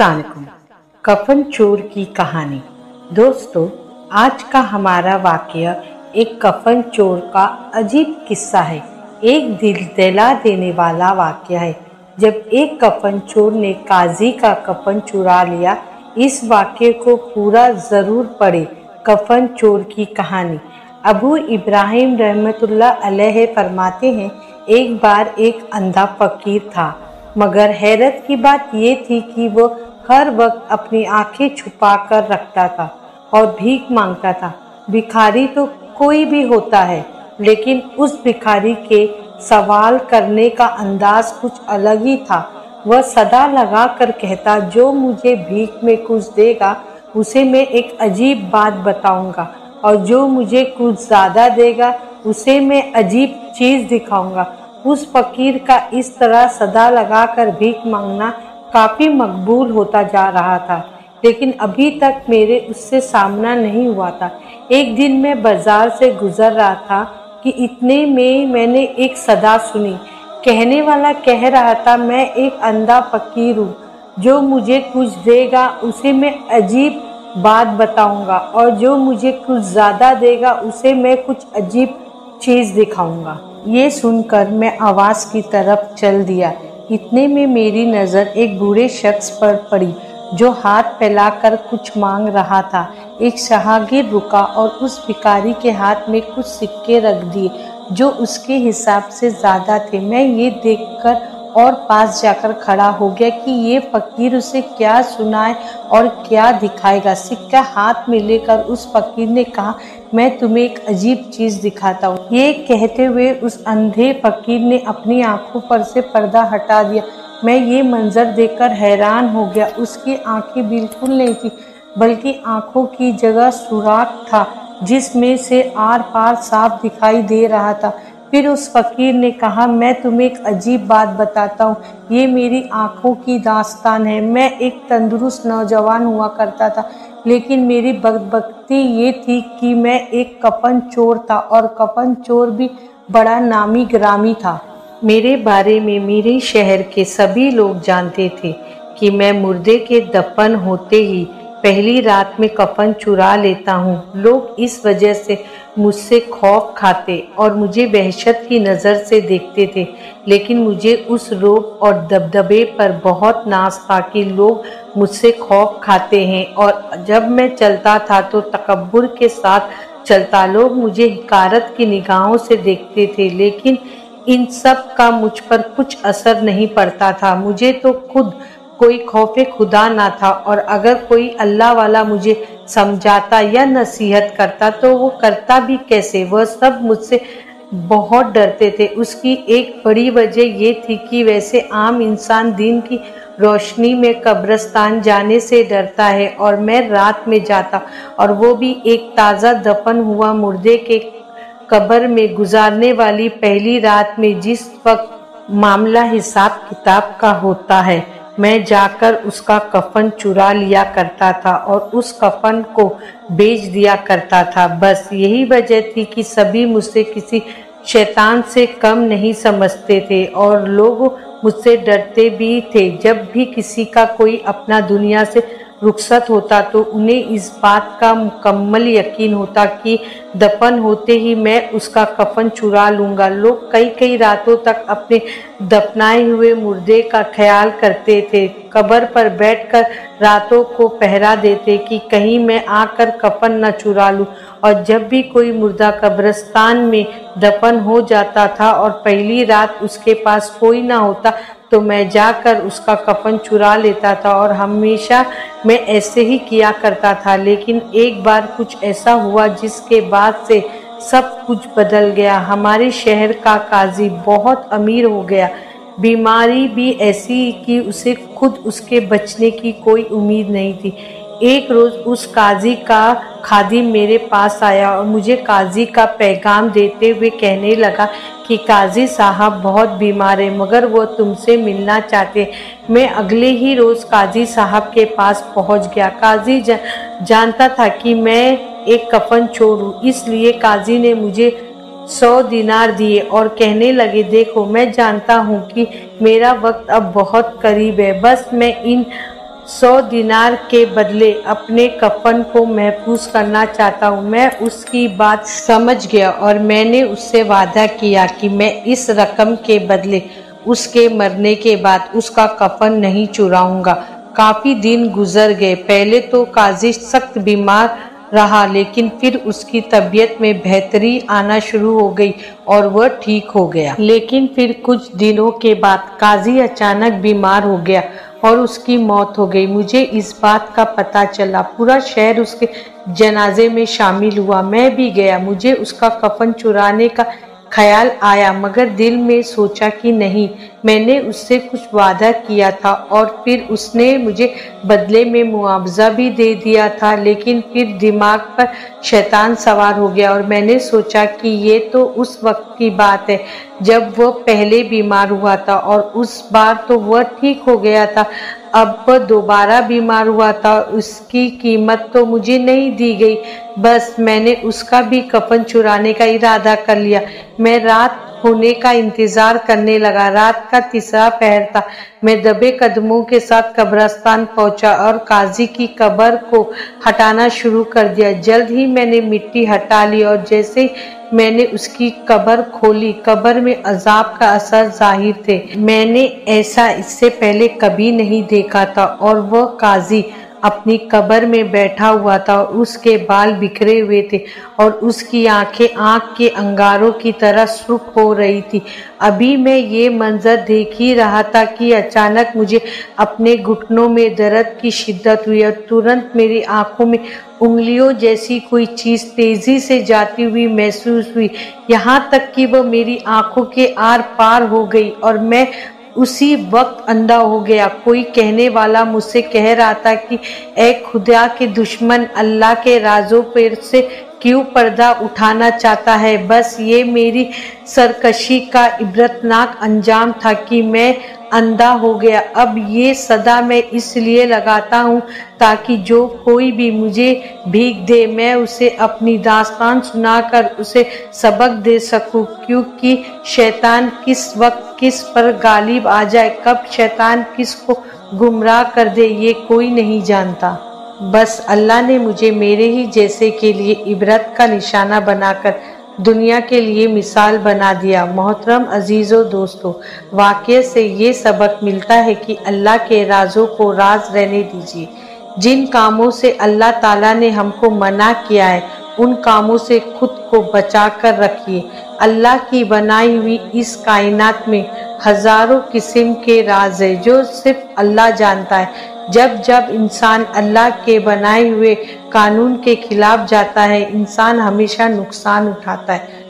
वालेकुम कफन चोर की कहानी। दोस्तों, आज का हमारा वाक्य एक कफन चोर का अजीब किस्सा है। एक दिल दहला देने वाला वाक्य है। जब एक कफन चोर ने काजी का कफन चुरा लिया, इस वाक्य को पूरा ज़रूर पढ़े कफन चोर की कहानी। अबू इब्राहिम रहमतुल्लाह अलैह फरमाते हैं, एक बार एक अंधा फकीर था, मगर हैरत की बात ये थी कि वो हर वक्त अपनी आँखें छुपा कर रखता था और भीख माँगता था। भिखारी तो कोई भी होता है, लेकिन उस भिखारी के सवाल करने का अंदाज कुछ अलग ही था। वह सदा लगा कर कहता, जो मुझे भीख में कुछ देगा, उसे मैं एक अजीब बात बताऊँगा। और जो मुझे कुछ ज़्यादा देगा, उसे मैं अजीब चीज़ दिखाऊँगा। उस फकीर का इस तरह सदा लगाकर भीख मांगना काफ़ी मकबूल होता जा रहा था। लेकिन अभी तक मेरे उससे सामना नहीं हुआ था। एक दिन मैं बाज़ार से गुजर रहा था कि इतने में मैंने एक सदा सुनी। कहने वाला कह रहा था, मैं एक अंधा फकीर हूँ। जो मुझे कुछ देगा, उसे मैं अजीब बात बताऊँगा और जो मुझे कुछ ज़्यादा देगा, उसे मैं कुछ अजीब चीज़ दिखाऊँगा। ये सुनकर मैं आवाज़ की तरफ़ चल दिया। इतने में मेरी नज़र एक बूढ़े शख्स पर पड़ी, जो हाथ फैलाकर कुछ मांग रहा था। एक शहागिर रुका और उस भिकारी के हाथ में कुछ सिक्के रख दिए, जो उसके हिसाब से ज़्यादा थे। मैं ये देखकर और पास जाकर खड़ा हो गया कि ये फकीर उसे क्या सुनाए और क्या दिखाएगा। सिक्का हाथ में लेकर उस फकीर ने कहा, मैं तुम्हें एक अजीब चीज़ दिखाता हूँ। ये कहते हुए उस अंधे फकीर ने अपनी आँखों पर से पर्दा हटा दिया। मैं ये मंजर देखकर हैरान हो गया। उसकी आँखें बिल्कुल नहीं थी, बल्कि आँखों की जगह सुराख था, जिसमें से आर पार साफ़ दिखाई दे रहा था। फिर उस फकीर ने कहा, मैं तुम्हें एक अजीब बात बताता हूँ। ये मेरी आँखों की दास्तान है। मैं एक तंदुरुस्त नौजवान हुआ करता था, लेकिन मेरी बदबख्ती ये थी कि मैं एक कपन चोर था और कपन चोर भी बड़ा नामी ग्रामी था। मेरे बारे में मेरे शहर के सभी लोग जानते थे कि मैं मुर्दे के दफन होते ही पहली रात में कफन चुरा लेता हूँ। लोग इस वजह से मुझसे खौफ खाते और मुझे वहशत की नज़र से देखते थे, लेकिन मुझे उस रोग और दबदबे पर बहुत नाज था कि लोग मुझसे खौफ खाते हैं और जब मैं चलता था तो तकबर के साथ चलता। लोग मुझे हिकारत की निगाहों से देखते थे, लेकिन इन सब का मुझ पर कुछ असर नहीं पड़ता था। मुझे तो खुद कोई खौफ खुदा ना था और अगर कोई अल्लाह वाला मुझे समझाता या नसीहत करता तो वो करता भी कैसे? वह सब मुझसे बहुत डरते थे। उसकी एक बड़ी वजह ये थी कि वैसे आम इंसान दिन की रोशनी में कब्रस्तान जाने से डरता है और मैं रात में जाता और वो भी एक ताज़ा दफन हुआ मुर्दे के कब्र में गुजारने वाली पहली रात में, जिस वक्त मामला हिसाब किताब का होता है। मैं जाकर उसका कफन चुरा लिया करता था और उस कफन को बेच दिया करता था। बस यही वजह थी कि सभी मुझसे किसी शैतान से कम नहीं समझते थे और लोग मुझसे डरते भी थे। जब भी किसी का कोई अपना दुनिया से रुखसत होता तो उन्हें इस बात का मुकम्मल यकीन होता कि दफन होते ही मैं उसका कफन चुरा लूँगा। लोग कई कई रातों तक अपने दफनाए हुए मुर्दे का ख्याल करते थे। कब्र पर बैठकर रातों को पहरा देते कि कहीं मैं आकर कफन न चुरा लूँ। और जब भी कोई मुर्दा कब्रस्तान में दफन हो जाता था और पहली रात उसके पास कोई ना होता तो मैं जाकर उसका कफन चुरा लेता था और हमेशा मैं ऐसे ही किया करता था। लेकिन एक बार कुछ ऐसा हुआ जिसके बाद से सब कुछ बदल गया। हमारे शहर का काजी बहुत अमीर हो गया। बीमारी भी ऐसी कि उसे खुद उसके बचने की कोई उम्मीद नहीं थी। एक रोज़ उस काजी का खादिम मेरे पास आया और मुझे काजी का पैगाम देते हुए कहने लगा कि काजी साहब बहुत बीमार है मगर वो तुमसे मिलना चाहते मैं अगले ही रोज़ काजी साहब के पास पहुँच गया। काजी जा, जानता था कि मैं एक कफन हूँ इसलिए काजी ने मुझे सौ दिनार दिए और कहने लगे देखो मैं जानता हूँ कि मेरा वक्त अब बहुत करीब है बस मैं इन सौ दिनार के बदले अपने कफन को महफूज करना चाहता हूँ। मैं उसकी बात समझ गया और मैंने उससे वादा किया कि मैं इस रकम के बदले उसके मरने के बाद उसका कफन नहीं चुराऊँगा। काफ़ी दिन गुजर गए। पहले तो काजी सख्त बीमार रहा, लेकिन फिर उसकी तबीयत में बेहतरी आना शुरू हो गई और वह ठीक हो गया। लेकिन फिर कुछ दिनों के बाद काजी अचानक बीमार हो गया और उसकी मौत हो गई। मुझे इस बात का पता चला। पूरा शहर उसके जनाजे में शामिल हुआ। मैं भी गया। मुझे उसका कफन चुराने का ख्याल आया, मगर दिल में सोचा कि नहीं। मैंने उससे कुछ वादा किया था और फिर उसने मुझे बदले में मुआवजा भी दे दिया था, लेकिन फिर दिमाग पर शैतान सवार हो गया और मैंने सोचा कि ये तो उस वक्त की बात है जब वह पहले बीमार हुआ था और उस बार तो वह ठीक हो गया था, अब वह दोबारा बीमार हुआ था, उसकी कीमत तो मुझे नहीं दी गई। बस मैंने उसका भी कफन चुराने का इरादा कर लिया। मैं रात होने का इंतज़ार करने लगा। रात का तीसरा पहर था। मैं दबे कदमों के साथ कब्रस्तान पहुँचा और काजी की कब्र को हटाना शुरू कर दिया। जल्द ही मैंने मिट्टी हटा ली और जैसे मैंने उसकी कब्र खोली, कब्र में अजाब का असर ज़ाहिर थे। मैंने ऐसा इससे पहले कभी नहीं देखा था और वह काजी अपनी कब्र में बैठा हुआ था। उसके बाल बिखरे हुए थे और उसकी आँखें आँख के अंगारों की तरह सुख हो रही थी। अभी मैं ये मंजर देख ही रहा था कि अचानक मुझे अपने घुटनों में दर्द की शिद्दत हुई और तुरंत मेरी आँखों में उंगलियों जैसी कोई चीज़ तेज़ी से जाती हुई महसूस हुई। यहाँ तक कि वह मेरी आँखों के आर पार हो गई और मैं उसी वक्त अंधा हो गया। कोई कहने वाला मुझसे कह रहा था कि ए खुदा के दुश्मन, अल्लाह के राजों पर से क्यों पर्दा उठाना चाहता है? बस ये मेरी सरकशी का इबरतनाक अंजाम था कि मैं अंधा हो गया। अब ये सदा मैं इसलिए लगाता हूँ ताकि जो कोई भी मुझे भीख दे, मैं उसे अपनी दास्तान सुनाकर उसे सबक दे सकूँ, क्योंकि शैतान किस वक्त किस पर गालिब आ जाए, कब शैतान किस को गुमराह कर दे, ये कोई नहीं जानता। बस अल्लाह ने मुझे मेरे ही जैसे के लिए इबरत का निशाना बनाकर दुनिया के लिए मिसाल बना दिया। मोहतरम अजीज़ों दोस्तों, वाक्य से ये सबक मिलता है कि अल्लाह के राजों को राज रहने दीजिए। जिन कामों से अल्लाह ताला ने हमको मना किया है उन कामों से खुद को बचा कर रखिए। अल्लाह की बनाई हुई इस कायनात में हज़ारों किस्म के राज है जो सिर्फ़ अल्लाह जानता है। जब जब इंसान अल्लाह के बनाए हुए कानून के खिलाफ जाता है, इंसान हमेशा नुकसान उठाता है।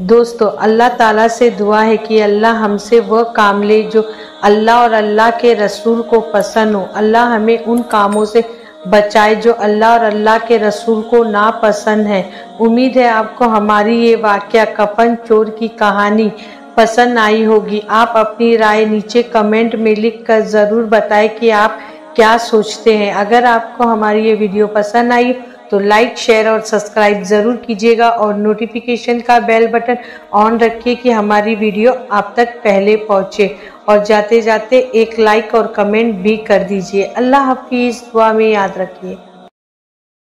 दोस्तों, अल्लाह ताला से दुआ है कि अल्लाह हमसे वह काम ले जो अल्लाह और अल्लाह के रसूल को पसंद हो। अल्लाह हमें उन कामों से बचाए जो अल्लाह और अल्लाह के रसूल को नापसंद है। उम्मीद है आपको हमारी ये वाक्य कफन चोर की कहानी पसंद आई होगी। आप अपनी राय नीचे कमेंट में लिख कर ज़रूर बताएँ कि आप क्या सोचते हैं। अगर आपको हमारी ये वीडियो पसंद आई तो लाइक शेयर और सब्सक्राइब ज़रूर कीजिएगा और नोटिफिकेशन का बेल बटन ऑन रखिए कि हमारी वीडियो आप तक पहले पहुँचे। और जाते जाते एक लाइक और कमेंट भी कर दीजिए। अल्लाह हाफिज़, दुआ में याद रखिए।